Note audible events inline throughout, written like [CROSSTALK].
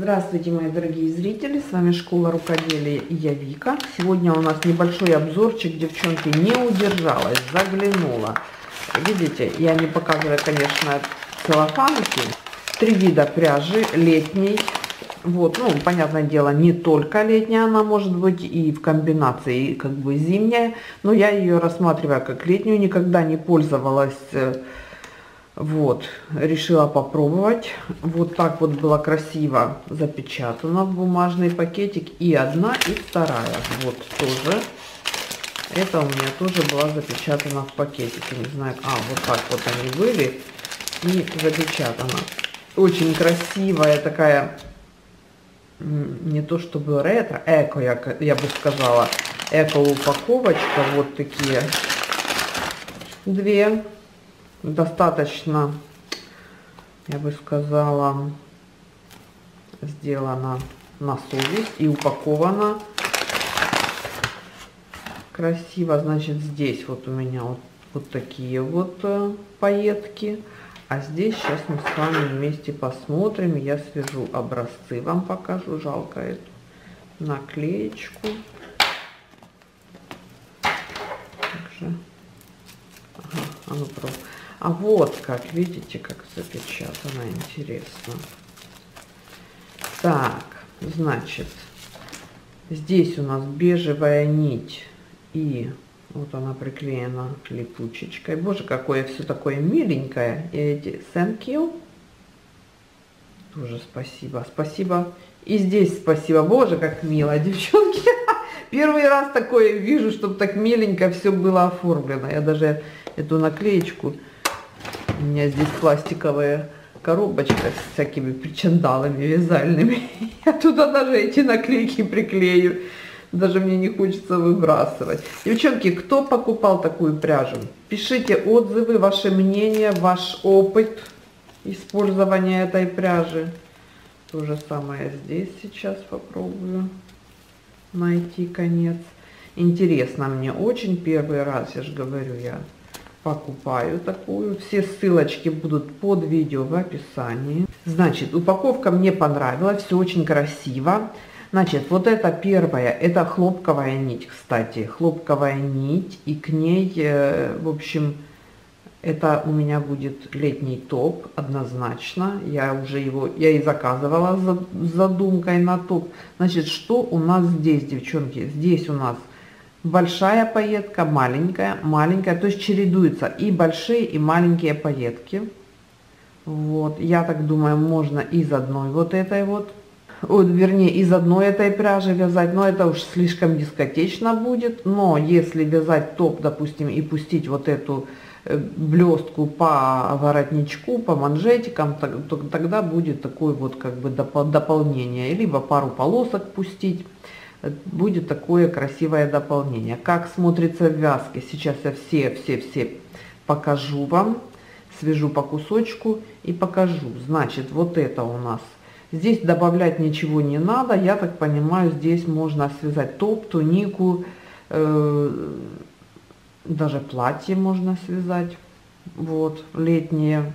Здравствуйте, мои дорогие зрители, с вами Школа Рукоделия и я Вика. Сегодня у нас небольшой обзорчик, девчонки, не удержалась, заглянула. Видите, я не показываю, конечно, целлофанки. Три вида пряжи, летний. Вот, ну, понятное дело, не только летняя она может быть, и в комбинации как бы зимняя. Но я ее рассматриваю как летнюю, никогда не пользовалась э, вот, решила попробовать. Вот так вот было красиво запечатано в бумажный пакетик. И одна, и вторая. Вот тоже. Это у меня тоже была запечатана в пакетике. Не знаю, а, вот так вот они были. И запечатана. Очень красивая такая, не то чтобы ретро, эко, я, я бы сказала, эко-упаковочка. Вот такие две достаточно, я бы сказала, сделана на совесть и упакована красиво. Значит, здесь вот у меня вот, вот такие вот э, пайетки. А здесь сейчас мы с вами вместе посмотрим. Я свяжу образцы, вам покажу. Жалко эту наклеечку. Также. Ага, а ну пробуем. А вот как, видите, как запечатано, интересно. Так, значит, здесь у нас бежевая нить и вот она приклеена липучечкой. Боже, какое все такое миленькое. И эти thank you. Тоже спасибо. Спасибо. И здесь спасибо. Боже, как мило, [LAUGHS] девчонки. Первый раз такое вижу, чтобы так миленько все было оформлено. Я даже эту наклеечку у меня здесь пластиковая коробочка с всякими причандалами вязальными. [LAUGHS] Я туда даже эти наклейки приклею. Даже мне не хочется выбрасывать. Девчонки, кто покупал такую пряжу? Пишите отзывы, ваше мнение, ваш опыт использования этой пряжи. То же самое здесь сейчас попробую найти конец. Интересно мне очень первый раз, я же говорю, я покупаю такую. Все ссылочки будут под видео в описании. Значит, упаковка мне понравилась, все очень красиво. Значит, вот это первое, это хлопковая нить, кстати, хлопковая нить, и к ней, э, в общем, это у меня будет летний топ, однозначно. Я уже его, я и заказывала с задумкой на топ. Значит, что у нас здесь, девчонки? Здесь у нас большая пайетка, маленькая, маленькая, то есть чередуются и большие, и маленькие пайетки. Вот, я так думаю, можно из одной вот этой вот, вот, вернее, из одной этой пряжи вязать, но это уж слишком дискотечно будет. Но если вязать топ, допустим, и пустить вот эту э, блестку по воротничку, по манжетикам, то, то, тогда будет такое вот как бы доп дополнение. Либо пару полосок пустить будет такое красивое дополнение. Как смотрится в сейчас я все-все-все покажу вам, свяжу по кусочку и покажу. Значит, вот это у нас. Здесь добавлять ничего не надо, я так понимаю, здесь можно связать топ, тунику, э, даже платье можно связать, вот, летнее,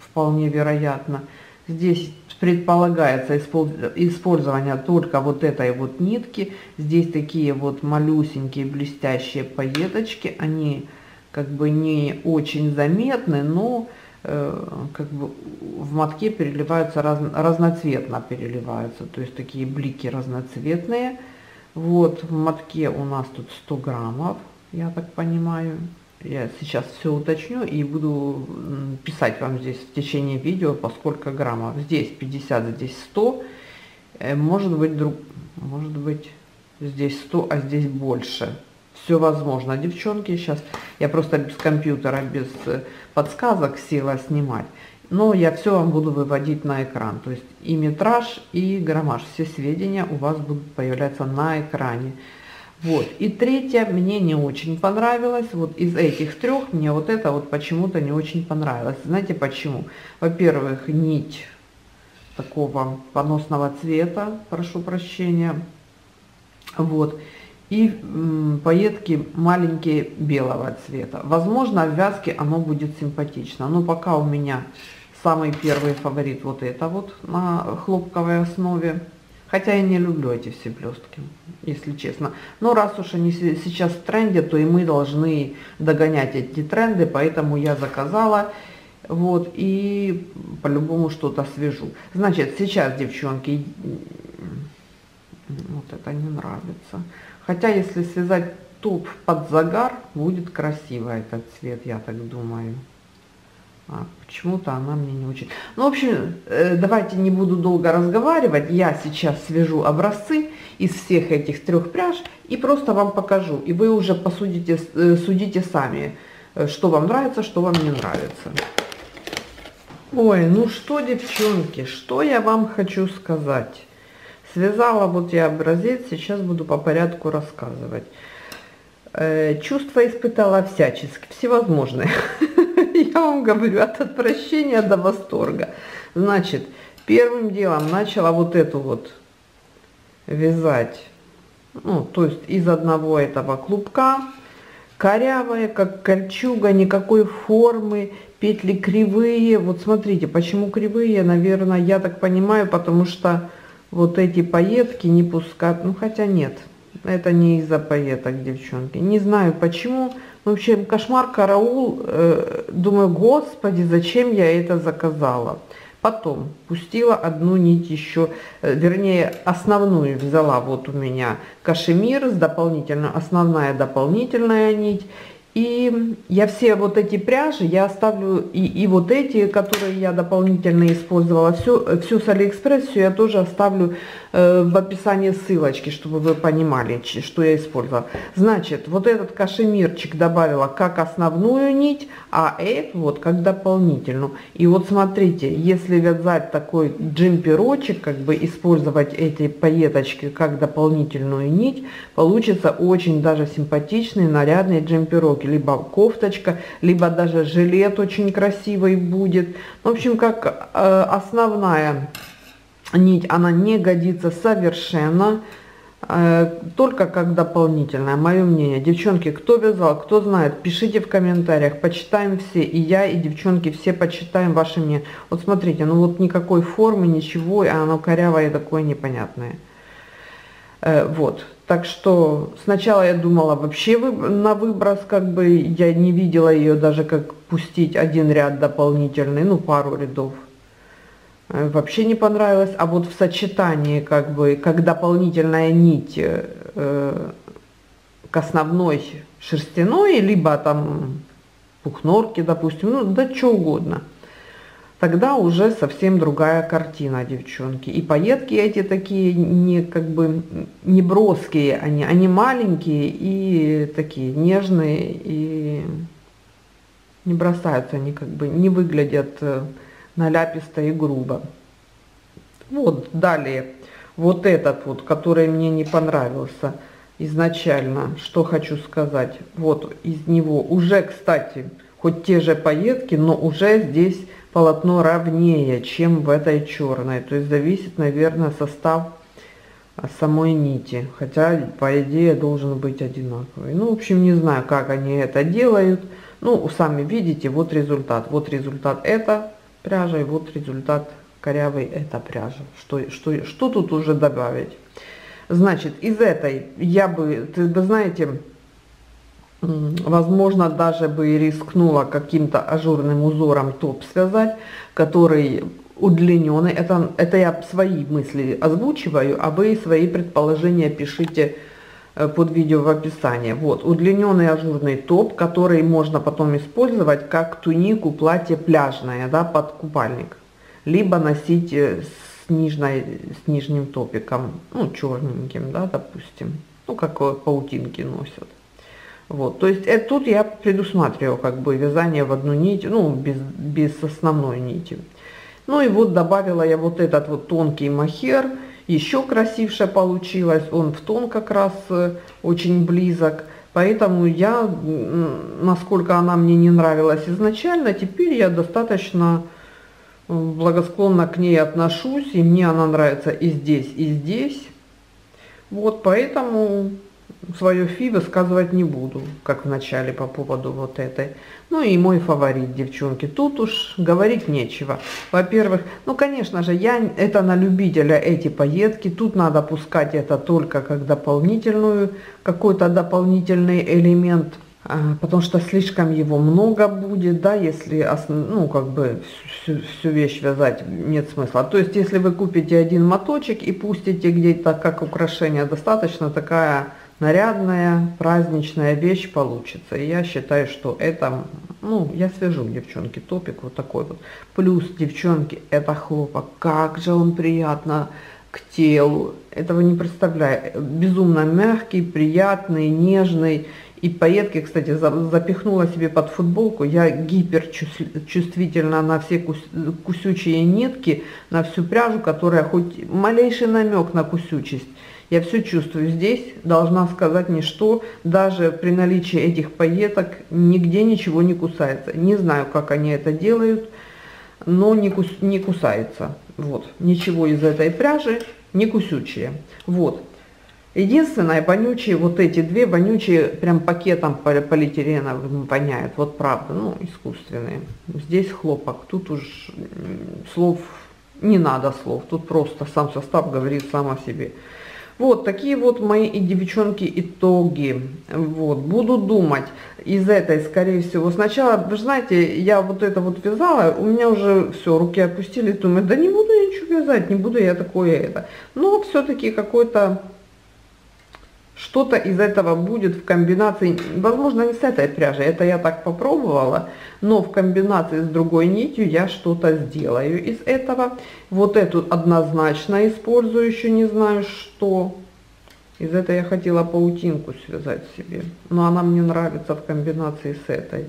вполне вероятно. Здесь предполагается использование только вот этой вот нитки. Здесь такие вот малюсенькие блестящие пайеточки. Они как бы не очень заметны, но э, как бы в мотке переливаются раз, разноцветно переливаются. То есть такие блики разноцветные. Вот в мотке у нас тут 100 граммов, я так понимаю. Я сейчас все уточню и буду писать вам здесь в течение видео, по сколько граммов. Здесь 50, здесь 100. Э, может быть, друг, может быть здесь 100, а здесь больше. Все возможно, девчонки. Сейчас я просто без компьютера, без э, подсказок села снимать. Но я все вам буду выводить на экран. То есть и метраж, и граммаж. Все сведения у вас будут появляться на экране. Вот. И третье мне не очень понравилось. Вот из этих трех мне вот это вот почему-то не очень понравилось. Знаете почему? Во-первых, нить такого поносного цвета, прошу прощения. Вот. И пайетки маленькие белого цвета. Возможно, в вязке оно будет симпатично. Но пока у меня самый первый фаворит вот это вот на хлопковой основе. Хотя я не люблю эти все блестки, если честно. Но раз уж они сейчас в тренде, то и мы должны догонять эти тренды, поэтому я заказала. Вот, и по-любому что-то свяжу. Значит, сейчас, девчонки, вот это не нравится. Хотя, если связать топ под загар, будет красиво этот цвет, я так думаю. А почему-то она мне не очень... Ну, в общем, э, давайте не буду долго разговаривать. Я сейчас свяжу образцы из всех этих трех пряж и просто вам покажу. И вы уже посудите, э, судите сами, э, что вам нравится, что вам не нравится. Ой, ну что, девчонки, что я вам хочу сказать. Связала вот я образец, сейчас буду по порядку рассказывать. Чувства испытала всячески, всевозможные. [LAUGHS] я вам говорю, от отвращения до восторга. Значит, первым делом начала вот эту вот вязать, ну, то есть из одного этого клубка, корявая, как кольчуга, никакой формы, петли кривые. Вот смотрите, почему кривые, наверное, я так понимаю, потому что вот эти пайетки не пускают, ну, хотя нет, это не из-за пайеток, девчонки. Не знаю почему, в общем, кошмар, караул. Э, думаю, господи, зачем я это заказала? Потом пустила одну нить еще, э, вернее, основную взяла вот у меня кашемир с дополнительной, основная дополнительная нить. И я все вот эти пряжи, я оставлю, и, и вот эти, которые я дополнительно использовала, все, все с Алиэкспресс, все я тоже оставлю э, в описании ссылочки, чтобы вы понимали, что я использовала. Значит, вот этот кашемирчик добавила как основную нить, а эту вот как дополнительную. И вот смотрите, если вязать такой джемперочек, как бы использовать эти пайеточки как дополнительную нить, получится очень даже симпатичный, нарядный джемперок либо кофточка, либо даже жилет очень красивый будет. В общем, как э, основная нить, она не годится совершенно, э, только как дополнительная, мое мнение. Девчонки, кто вязал, кто знает, пишите в комментариях, почитаем все, и я, и девчонки все почитаем ваше мнение. Вот смотрите, ну вот никакой формы, ничего, а оно корявое такое непонятное. Э, вот, так что сначала я думала вообще на выброс, как бы я не видела ее даже как пустить один ряд дополнительный, ну пару рядов. Э, вообще не понравилось. А вот в сочетании, как бы, как дополнительная нить э, к основной шерстяной, либо там пухнорки, допустим, ну да что угодно – тогда уже совсем другая картина, девчонки. И пайетки эти такие не как бы не броские, они, они маленькие и такие нежные, и не бросаются, они как бы не выглядят э, наляписто и грубо. Вот, далее, вот этот вот, который мне не понравился изначально, что хочу сказать, вот из него уже, кстати, хоть те же пайетки, но уже здесь полотно ровнее, чем в этой черной. То есть зависит, наверное, состав самой нити. Хотя, по идее, должен быть одинаковый. Ну, в общем, не знаю, как они это делают. Ну, сами видите, вот результат. Вот результат это пряжа, и вот результат корявый это пряжа. Что, что, что тут уже добавить? Значит, из этой я бы, вы знаете, Возможно, даже бы рискнула каким-то ажурным узором топ связать, который удлиненный. Это, это я свои мысли озвучиваю, а вы свои предположения пишите э, под видео в описании. Вот, удлиненный ажурный топ, который можно потом использовать как тунику, платье пляжное, да, под купальник. Либо носить э, с, нижней, с нижним топиком, ну, черненьким, да, допустим. Ну, как паутинки носят. Вот, то есть это тут я предусматриваю как бы вязание в одну нить, ну, без, без основной нити. Ну и вот добавила я вот этот вот тонкий махер, еще красивше получилось, он в тон как раз э, очень близок. Поэтому я, насколько она мне не нравилась изначально, теперь я достаточно э, благосклонно к ней отношусь, и мне она нравится и здесь, и здесь. Вот, поэтому свое фи высказывать не буду, как в начале по поводу вот этой. Ну и мой фаворит, девчонки. Тут уж говорить нечего. Во-первых, ну, конечно же, я это на любителя эти пайетки. Тут надо пускать это только как дополнительную, какой-то дополнительный элемент – а, потому что слишком его много будет, да, если, ну, как бы всю, всю вещь вязать нет смысла. То есть, если вы купите один моточек и пустите где-то как украшение, достаточно такая нарядная, праздничная вещь получится. И я считаю, что это, ну, я свяжу, девчонки, топик вот такой вот. Плюс, девчонки, это хлопок, как же он приятно к телу. Этого не представляю. Безумно мягкий, приятный, нежный. И пайетки, кстати, запихнула себе под футболку. Я гиперчувствительна на все кусючие нитки, на всю пряжу, которая хоть малейший намек на кусючесть. Я все чувствую. Здесь должна сказать ничто, даже при наличии этих пайеток нигде ничего не кусается. Не знаю, как они это делают, но не, кус, не кусается. Вот, ничего из этой пряжи не кусючие. Вот. Единственное, вонючие, вот эти две вонючие, прям пакетом полиэтиленовым воняют, вот правда, ну, искусственные. Здесь хлопок, тут уж слов, не надо слов, тут просто сам состав говорит сам о себе. Вот такие вот мои и девчонки итоги. Вот, буду думать из этой, скорее всего. Сначала, вы знаете, я вот это вот вязала, у меня уже все, руки опустились, думаю, да не буду я ничего вязать, не буду я такое это. Но все-таки какой-то что-то из этого будет в комбинации, возможно, не с этой пряжей, это я так попробовала, но в комбинации с другой нитью я что-то сделаю из этого. Вот эту однозначно использую, еще не знаю что. Из этой я хотела паутинку связать себе, но она мне нравится в комбинации с этой.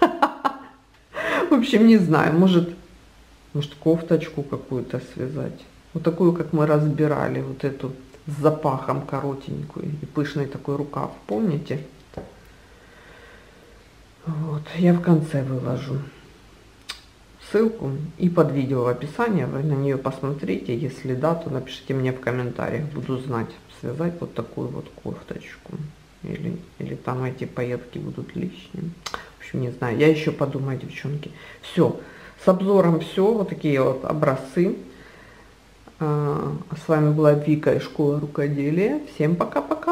[LAUGHS] В общем, не знаю, может, может кофточку какую-то связать. Вот такую, как мы разбирали, вот эту с запахом коротенькую и пышный такой рукав, помните? Вот, я в конце выложу ссылку и под видео в описании, вы на нее посмотрите, если да, то напишите мне в комментариях, буду знать, связать вот такую вот кофточку, или, или там эти пайетки будут лишними, в общем, не знаю, я еще подумаю, девчонки. Все, с обзором все, вот такие вот образцы, с вами была Вика из школы рукоделия. Всем пока-пока.